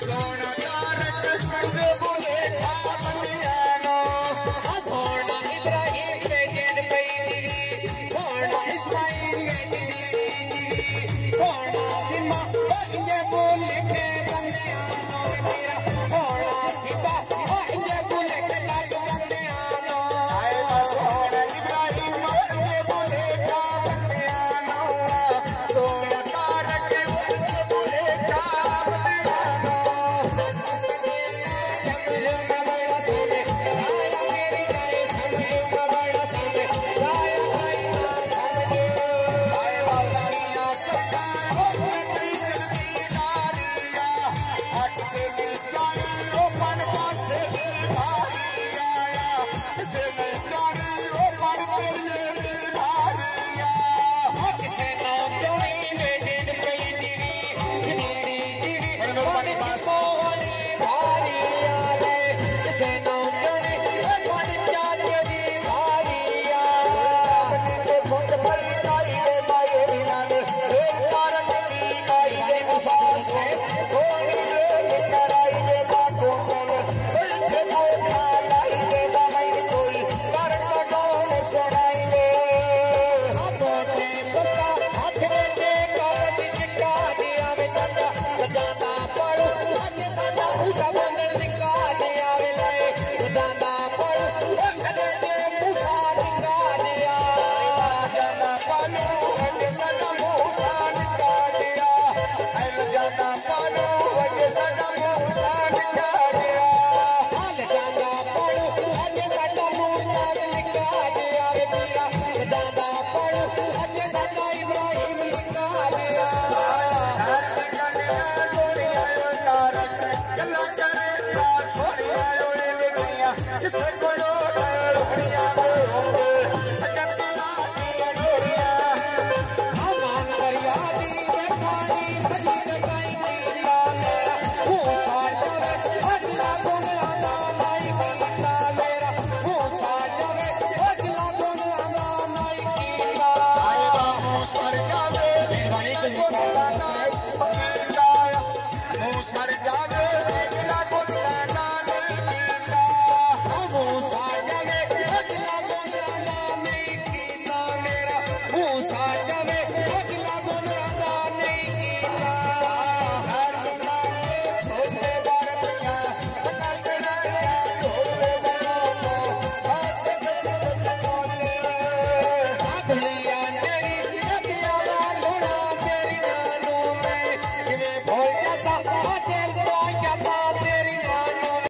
Sorry. Lord.